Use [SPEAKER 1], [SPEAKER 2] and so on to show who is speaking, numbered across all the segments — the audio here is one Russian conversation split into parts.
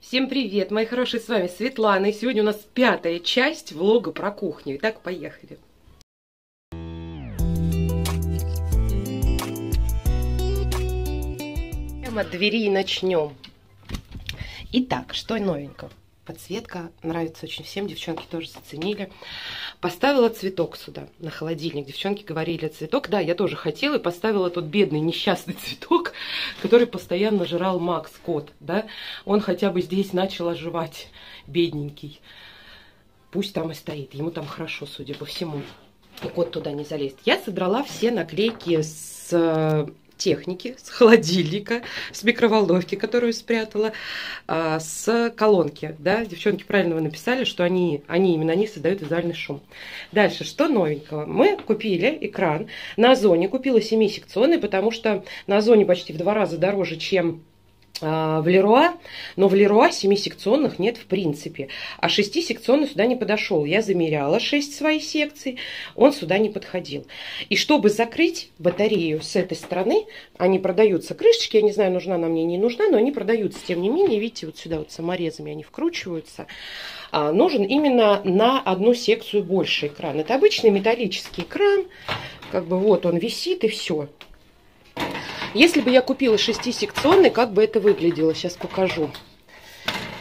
[SPEAKER 1] Всем привет, мои хорошие, с вами Светлана, и сегодня у нас пятая часть влога про кухню. Итак, поехали. Прямо от двери и начнем. Итак, что новенького? Подсветка нравится очень всем, девчонки тоже заценили. Поставила цветок сюда, на холодильник. Девчонки говорили, цветок, да, я тоже хотела, и поставила тот бедный несчастный цветок, который постоянно жрал Макс, кот, да. Он хотя бы здесь начал оживать, бедненький. Пусть там и стоит, ему там хорошо, судя по всему. И кот туда не залезет. Я содрала все наклейки с техники, с холодильника, с микроволновки, которую спрятала, а, с колонки. Да? Девчонки правильно вы написали, что они, они именно они создают визуальный шум. Дальше, что новенького? Мы купили экран на Озоне, купила семисекционный, потому что на Озоне почти в два раза дороже, чем в Леруа, но в Леруа семисекционных нет в принципе, а шестисекционный сюда не подошел. Я замеряла шесть своих секций, он сюда не подходил. И чтобы закрыть батарею с этой стороны, они продаются, крышечки, я не знаю, нужна она мне, не нужна, но они продаются, тем не менее, видите, вот сюда вот саморезами они вкручиваются, а, нужен именно на одну секцию больше экран. Это обычный металлический экран, как бы вот он висит и все. Если бы я купила шестисекционный, как бы это выглядело? Сейчас покажу.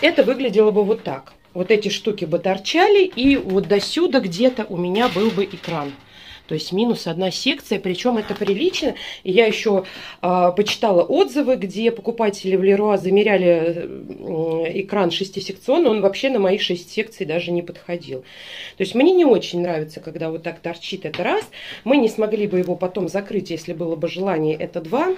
[SPEAKER 1] Это выглядело бы вот так. Вот эти штуки бы торчали, и вот до сюда где-то у меня был бы экран. То есть минус одна секция, причем это прилично. И я еще э, почитала отзывы, где покупатели в Леруа замеряли э, экран шестисекционный, он вообще на мои шесть секций даже не подходил. То есть мне не очень нравится, когда вот так торчит, это раз. Мы не смогли бы его потом закрыть, если было бы желание, это два.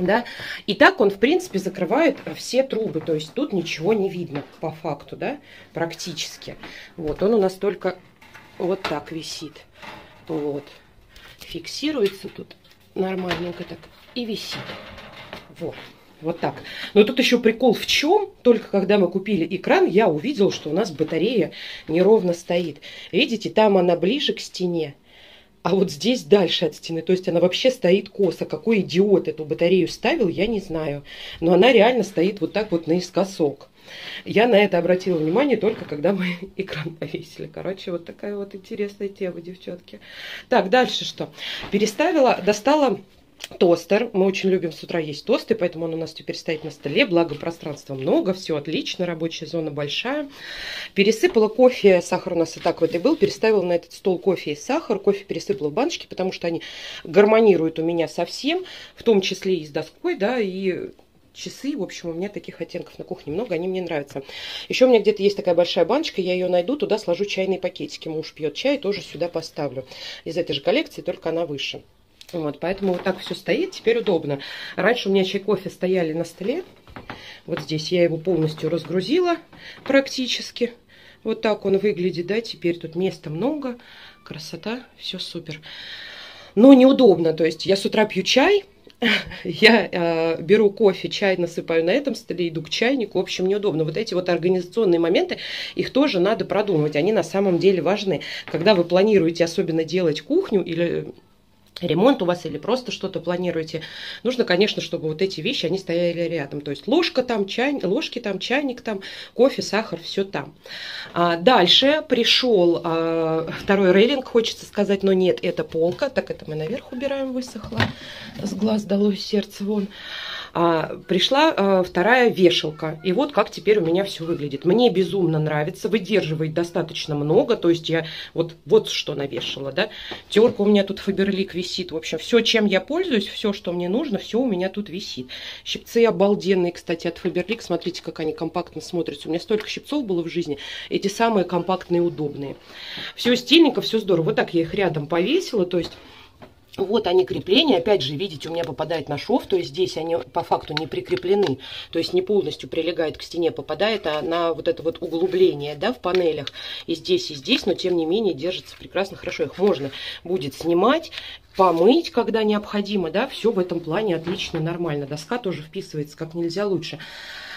[SPEAKER 1] Да? И так он, в принципе, закрывает все трубы. То есть тут ничего не видно по факту, да, практически. Вот, он у нас только вот так висит. Вот. Фиксируется тут нормальненько так и висит. Вот. Вот так. Но тут еще прикол в чем? Только когда мы купили экран, я увидела, что у нас батарея неровно стоит. Видите, там она ближе к стене. А вот здесь дальше от стены, то есть она вообще стоит косо. Какой идиот эту батарею ставил, я не знаю. Но она реально стоит вот так вот наискосок. Я на это обратила внимание только когда мы экран повесили. Короче, вот такая вот интересная тема, девчонки. Так, дальше что? Переставила, достала тостер. Мы очень любим с утра есть тосты, поэтому он у нас теперь стоит на столе. Благо пространства много, все отлично, рабочая зона большая. Пересыпала кофе, сахар у нас и так в этой был, переставила на этот стол кофе и сахар. Кофе пересыпала в баночки, потому что они гармонируют у меня совсем, в том числе и с доской, да, и часы. В общем, у меня таких оттенков на кухне много, они мне нравятся. Еще у меня где-то есть такая большая баночка, я ее найду, туда сложу чайные пакетики. Муж пьет чай, тоже сюда поставлю. Из этой же коллекции, только она выше. Вот, поэтому вот так все стоит, теперь удобно. Раньше у меня чай кофе стояли на столе. Вот здесь я его полностью разгрузила практически. Вот так он выглядит, да, теперь тут места много, красота, все супер. Но неудобно, то есть я с утра пью чай, я э, беру кофе, чай насыпаю на этом столе, иду к чайнику. В общем, неудобно. Вот эти вот организационные моменты, их тоже надо продумывать. Они на самом деле важны. Когда вы планируете особенно делать кухню или ремонт у вас или просто что-то планируете, нужно, конечно, чтобы вот эти вещи, они стояли рядом. То есть ложка там, чай, ложки там, чайник там, кофе, сахар, все там. А дальше пришел а, второй рейлинг, хочется сказать, но нет, это полка. Так, это мы наверх убираем, высохло. С глаз долой сердце вон пришла а, вторая вешалка. И вот как теперь у меня все выглядит. Мне безумно нравится, выдерживает достаточно много. То есть я вот, вот что навешала, да. Терка у меня тут Фаберлик висит. В общем, все, чем я пользуюсь, все, что мне нужно, все у меня тут висит. Щипцы обалденные, кстати, от Фаберлик. Смотрите, как они компактно смотрятся. У меня столько щипцов было в жизни. Эти самые компактные, удобные. Все стильненько, все здорово. Вот так я их рядом повесила. То есть вот они крепления, опять же, видите, у меня попадает на шов, то есть здесь они по факту не прикреплены, то есть не полностью прилегает к стене, попадает а на вот это вот углубление, да, в панелях, и здесь, и здесь, но тем не менее держится прекрасно, хорошо, их можно будет снимать, помыть, когда необходимо, да, все в этом плане отлично, нормально, доска тоже вписывается как нельзя лучше.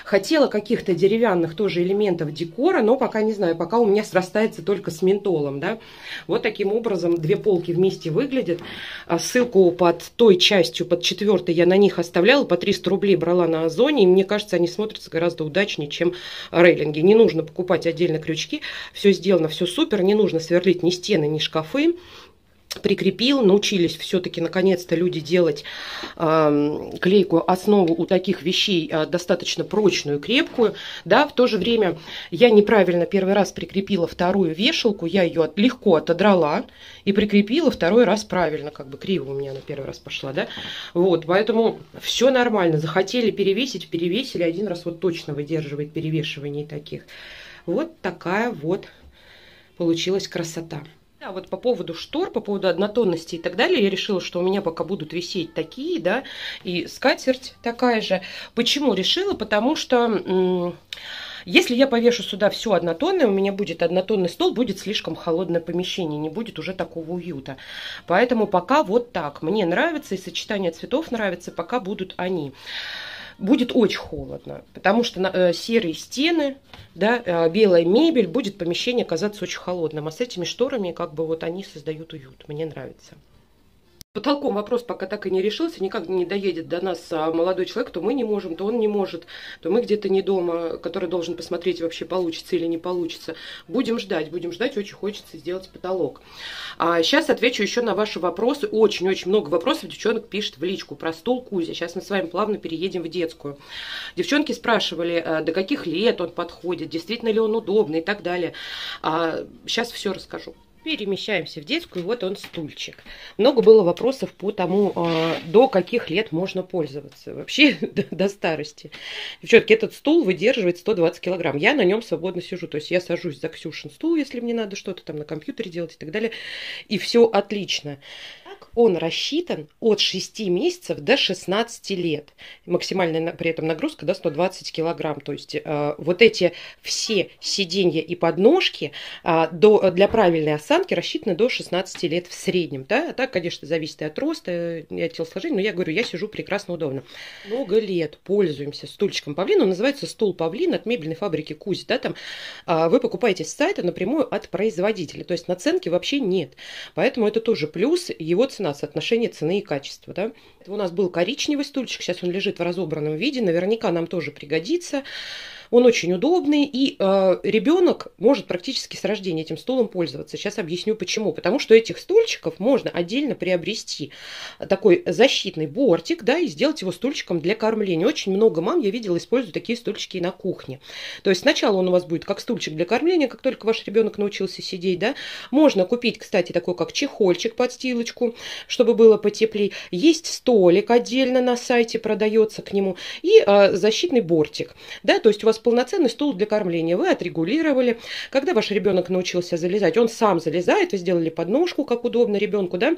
[SPEAKER 1] Хотела каких-то деревянных тоже элементов декора, но пока не знаю, пока у меня срастается только с ментолом, да. Вот таким образом две полки вместе выглядят. А ссылку под той частью, под четвертой я на них оставляла, по 300 рублей брала на Озоне, и мне кажется, они смотрятся гораздо удачнее, чем рейлинги. Не нужно покупать отдельно крючки, все сделано, все супер, не нужно сверлить ни стены, ни шкафы прикрепил, научились все-таки наконец-то люди делать э, клейкую основу у таких вещей э, достаточно прочную, крепкую, да, в то же время я неправильно первый раз прикрепила вторую вешалку, я ее легко отодрала и прикрепила второй раз правильно, как бы криво у меня на первый раз пошла, да, вот, поэтому все нормально, захотели перевесить, перевесили, один раз вот точно выдерживает перевешивание таких, вот такая вот получилась красота. Да, вот по поводу штор, по поводу однотонности и так далее, я решила, что у меня пока будут висеть такие, да, и скатерть такая же. Почему решила? Потому что... Если я повешу сюда все однотонное, у меня будет однотонный стол, будет слишком холодное помещение, не будет уже такого уюта. Поэтому пока вот так. Мне нравится, и сочетание цветов нравится, пока будут они будет очень холодно, потому что э, серые стены, да, э, белая мебель, будет помещение казаться очень холодным, а с этими шторами как бы вот они создают уют, мне нравится потолком вопрос пока так и не решился, никак не доедет до нас а молодой человек, то мы не можем, то он не может, то мы где-то не дома, который должен посмотреть вообще получится или не получится. Будем ждать, будем ждать, очень хочется сделать потолок. А сейчас отвечу еще на ваши вопросы, очень-очень много вопросов девчонок пишет в личку про стул Кузя. Сейчас мы с вами плавно переедем в детскую. Девчонки спрашивали, а, до каких лет он подходит, действительно ли он удобный и так далее. А сейчас все расскажу. Перемещаемся в детскую, вот он стульчик. Много было вопросов по тому, а, до каких лет можно пользоваться. Вообще до старости. Девчонки, этот стул выдерживает 120 килограмм. Я на нем свободно сижу. То есть я сажусь за Ксюшин стул, если мне надо что-то там на компьютере делать и так далее. И все отлично он рассчитан от 6 месяцев до 16 лет. Максимальная при этом нагрузка до 120 килограмм. То есть э, вот эти все сиденья и подножки э, до, для правильной осанки рассчитаны до 16 лет в среднем. Да? А так, конечно, зависит и от роста, и от телосложения, но я говорю, я сижу прекрасно удобно. Много лет пользуемся стульчиком павлина. Он называется стул павлин от мебельной фабрики Кусь. Да? Там, э, вы покупаете с сайта напрямую от производителя. То есть наценки вообще нет. Поэтому это тоже плюс. Его цена, соотношение цены и качества. Да? У нас был коричневый стульчик, сейчас он лежит в разобранном виде, наверняка нам тоже пригодится. Он очень удобный, и э, ребенок может практически с рождения этим стулом пользоваться. Сейчас объясню почему. Потому что этих стульчиков можно отдельно приобрести такой защитный бортик, да, и сделать его стульчиком для кормления. Очень много мам, я видела, используют такие стульчики и на кухне. То есть сначала он у вас будет как стульчик для кормления, как только ваш ребенок научился сидеть, да. Можно купить, кстати, такой как чехольчик под стилочку, чтобы было потеплее. Есть столик отдельно на сайте продается к нему и э, защитный бортик, да, то есть у вас полноценный стул для кормления. Вы отрегулировали. Когда ваш ребенок научился залезать, он сам залезает, вы сделали подножку, как удобно ребенку, да,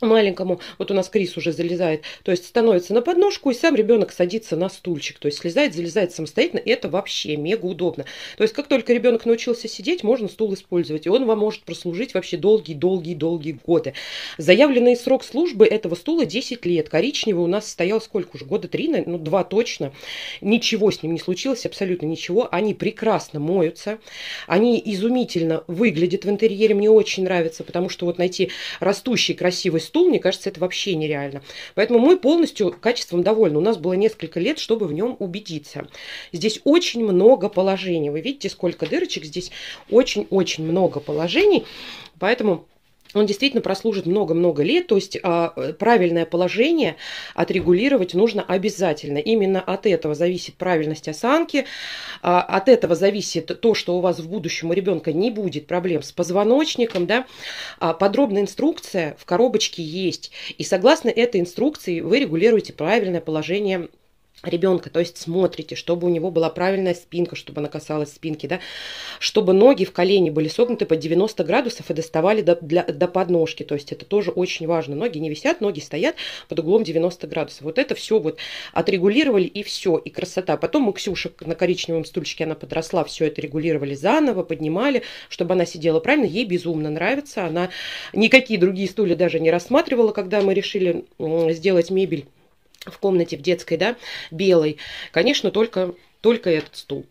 [SPEAKER 1] маленькому, вот у нас Крис уже залезает, то есть становится на подножку, и сам ребенок садится на стульчик, то есть слезает, залезает самостоятельно, и это вообще мега удобно. То есть как только ребенок научился сидеть, можно стул использовать, и он вам может прослужить вообще долгие-долгие-долгие годы. Заявленный срок службы этого стула 10 лет, коричневый у нас стоял сколько уже, года 3, ну 2 точно, ничего с ним не случилось, абсолютно ничего, они прекрасно моются, они изумительно выглядят в интерьере, мне очень нравится, потому что вот найти растущий красивый стул, мне кажется, это вообще нереально. Поэтому мы полностью качеством довольны. У нас было несколько лет, чтобы в нем убедиться. Здесь очень много положений. Вы видите, сколько дырочек здесь? Очень-очень много положений. Поэтому он действительно прослужит много-много лет, то есть а, правильное положение отрегулировать нужно обязательно. Именно от этого зависит правильность осанки, а, от этого зависит то, что у вас в будущем у ребенка не будет проблем с позвоночником. Да? А, подробная инструкция в коробочке есть, и согласно этой инструкции вы регулируете правильное положение ребенка, то есть смотрите, чтобы у него была правильная спинка, чтобы она касалась спинки, да, чтобы ноги в колени были согнуты под 90 градусов и доставали до, для, до подножки, то есть это тоже очень важно. Ноги не висят, ноги стоят под углом 90 градусов. Вот это все вот отрегулировали и все, и красота. Потом мы Ксюша на коричневом стульчике, она подросла, все это регулировали заново, поднимали, чтобы она сидела правильно. Ей безумно нравится, она никакие другие стулья даже не рассматривала, когда мы решили сделать мебель в комнате в детской, да, белой, конечно, только только этот стул.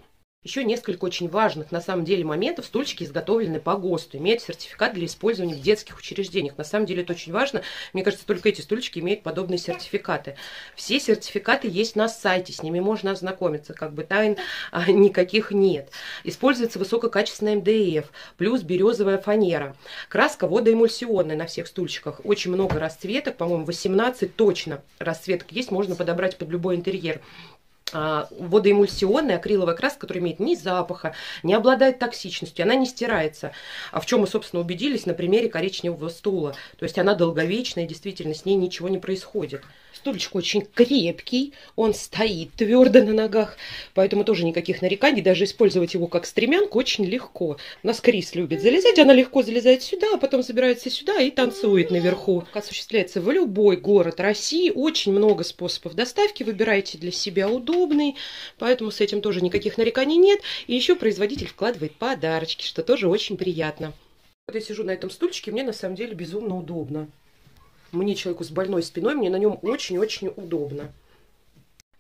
[SPEAKER 1] Еще несколько очень важных, на самом деле, моментов. Стульчики изготовлены по ГОСТу, имеют сертификат для использования в детских учреждениях. На самом деле это очень важно. Мне кажется, только эти стульчики имеют подобные сертификаты. Все сертификаты есть на сайте, с ними можно ознакомиться. Как бы тайн а, никаких нет. Используется высококачественная МДФ, плюс березовая фанера. Краска водоэмульсионная на всех стульчиках. Очень много расцветок, по-моему, 18 точно расцветок есть, можно подобрать под любой интерьер. А, водоэмульсионная акриловая краска, которая имеет ни запаха, не обладает токсичностью, она не стирается. А в чем мы, собственно, убедились на примере коричневого стула. То есть она долговечная, действительно, с ней ничего не происходит. Стульчик очень крепкий, он стоит твердо на ногах, поэтому тоже никаких нареканий. Даже использовать его как стремянку очень легко. У нас Крис любит залезать, она легко залезает сюда, а потом забирается сюда и танцует наверху. Осуществляется в любой город России. Очень много способов доставки. Выбирайте для себя удобный, поэтому с этим тоже никаких нареканий нет. И еще производитель вкладывает подарочки, что тоже очень приятно. Вот я сижу на этом стульчике, мне на самом деле безумно удобно. Мне, человеку с больной спиной, мне на нем очень-очень удобно.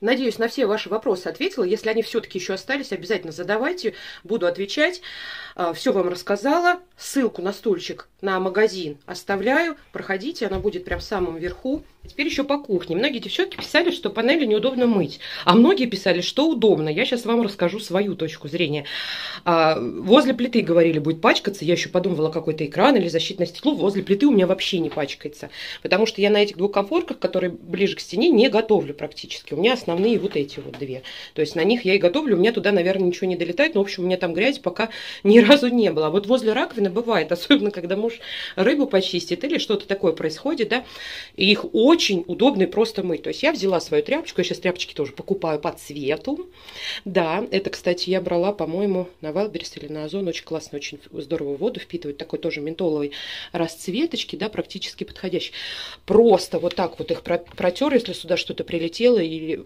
[SPEAKER 1] Надеюсь, на все ваши вопросы ответила. Если они все-таки еще остались, обязательно задавайте. Буду отвечать. А, все вам рассказала. Ссылку на стульчик на магазин оставляю. Проходите, она будет прям в самом верху. Теперь еще по кухне. Многие девчонки писали, что панели неудобно мыть. А многие писали, что удобно. Я сейчас вам расскажу свою точку зрения. А, возле плиты, говорили, будет пачкаться. Я еще подумывала, какой-то экран или защитное стекло. Возле плиты у меня вообще не пачкается. Потому что я на этих двух комфорках, которые ближе к стене, не готовлю практически. У меня основные вот эти вот две. То есть на них я и готовлю. У меня туда, наверное, ничего не долетает. Но, в общем, у меня там грязь пока ни разу не было. А вот возле раковины бывает. Особенно, когда муж рыбу почистит или что-то такое происходит, да. И их очень удобно и просто мыть. То есть я взяла свою тряпочку. Я сейчас тряпочки тоже покупаю по цвету. Да, это, кстати, я брала, по-моему, на Wildberries или на Озон. Очень классно, очень здорово воду впитывает. Такой тоже ментоловой расцветочки, да, практически подходящий. Просто вот так вот их протер, если сюда что-то прилетело или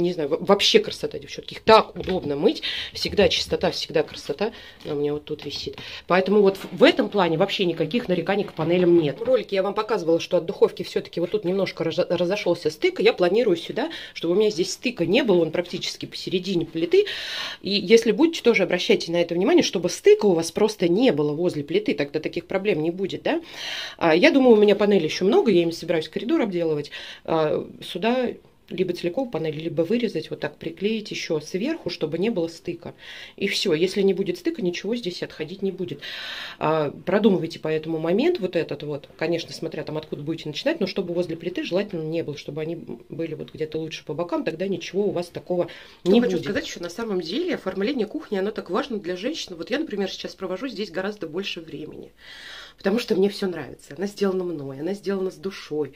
[SPEAKER 1] не знаю, вообще красота, девчонки. Их так удобно мыть. Всегда чистота, всегда красота. У меня вот тут висит. Поэтому вот в этом плане вообще никаких нареканий к панелям нет. В ролике я вам показывала, что от духовки все-таки вот тут немножко разошелся стык. Я планирую сюда, чтобы у меня здесь стыка не было. Он практически посередине плиты. И если будете, тоже обращайте на это внимание, чтобы стыка у вас просто не было возле плиты. Тогда таких проблем не будет, да. А, я думаю, у меня панели еще много. Я ими собираюсь коридор обделывать. А, сюда либо целиком панель, либо вырезать, вот так приклеить еще сверху, чтобы не было стыка. И все. Если не будет стыка, ничего здесь отходить не будет. А, продумывайте по этому момент вот этот вот, конечно, смотря там откуда будете начинать, но чтобы возле плиты желательно не было, чтобы они были вот где-то лучше по бокам, тогда ничего у вас такого не будет. хочу сказать, что на самом деле оформление кухни, оно так важно для женщин. Вот я, например, сейчас провожу здесь гораздо больше времени потому что мне все нравится. Она сделана мной, она сделана с душой,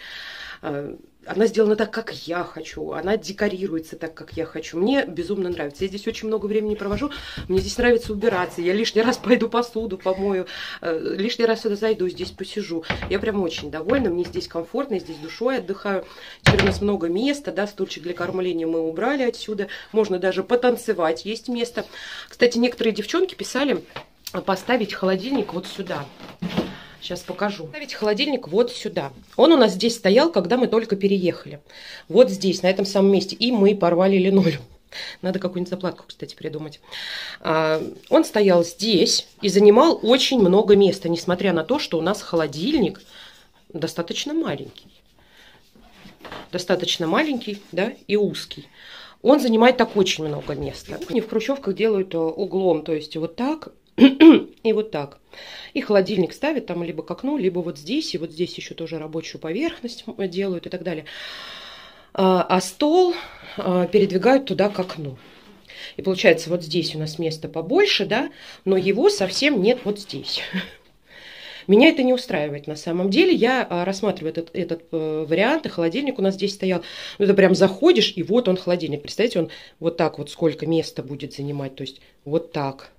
[SPEAKER 1] а, она сделана так, как я хочу, она декорируется так, как я хочу. Мне безумно нравится. Я здесь очень много времени провожу, мне здесь нравится убираться, я лишний раз пойду посуду помою, а, лишний раз сюда зайду, здесь посижу. Я прям очень довольна, мне здесь комфортно, я здесь душой отдыхаю. Теперь у нас много места, да, стульчик для кормления мы убрали отсюда, можно даже потанцевать, есть место. Кстати, некоторые девчонки писали поставить холодильник вот сюда. Сейчас покажу. Ставить холодильник вот сюда. Он у нас здесь стоял, когда мы только переехали. Вот здесь, на этом самом месте. И мы порвали линолеум. Надо какую-нибудь заплатку, кстати, придумать. А, он стоял здесь и занимал очень много места, несмотря на то, что у нас холодильник достаточно маленький. Достаточно маленький, да, и узкий. Он занимает так очень много места. Они в хрущевках делают э, углом, то есть вот так и вот так. И холодильник ставят там либо к окну, либо вот здесь, и вот здесь еще тоже рабочую поверхность делают и так далее. А, а стол а, передвигают туда к окну. И получается, вот здесь у нас место побольше, да, но его совсем нет вот здесь. Меня это не устраивает на самом деле. Я а, рассматриваю этот, этот э, вариант, и холодильник у нас здесь стоял. Ну, это прям заходишь, и вот он холодильник. Представляете, он вот так вот сколько места будет занимать. То есть вот так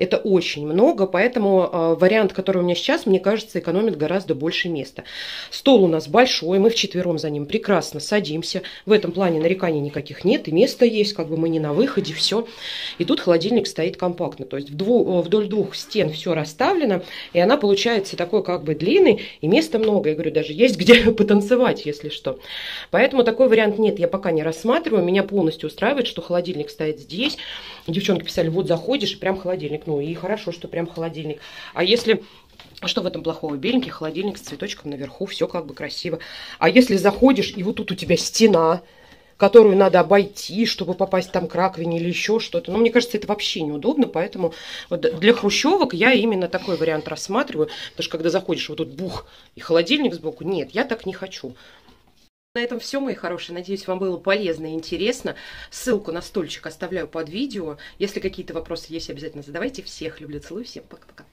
[SPEAKER 1] Это очень много, поэтому э, вариант, который у меня сейчас, мне кажется, экономит гораздо больше места. Стол у нас большой, мы вчетвером за ним прекрасно садимся. В этом плане нареканий никаких нет, и место есть, как бы мы не на выходе, все. И тут холодильник стоит компактно, то есть вдоль двух стен все расставлено, и она получается такой как бы длинный, и места много. Я говорю, даже есть где потанцевать, если что. Поэтому такой вариант нет, я пока не рассматриваю. Меня полностью устраивает, что холодильник стоит здесь. Девчонки писали, вот заходишь, прям холодильник. Ну и хорошо, что прям холодильник. А если что в этом плохого? Беленький холодильник с цветочком наверху, все как бы красиво. А если заходишь, и вот тут у тебя стена, которую надо обойти, чтобы попасть там к раковине или еще что-то. Но мне кажется, это вообще неудобно, поэтому вот для хрущевок я именно такой вариант рассматриваю, потому что когда заходишь, вот тут бух и холодильник сбоку, нет, я так не хочу. На этом все, мои хорошие. Надеюсь, вам было полезно и интересно. Ссылку на стульчик оставляю под видео. Если какие-то вопросы есть, обязательно задавайте. Всех люблю, целую. Всем пока-пока.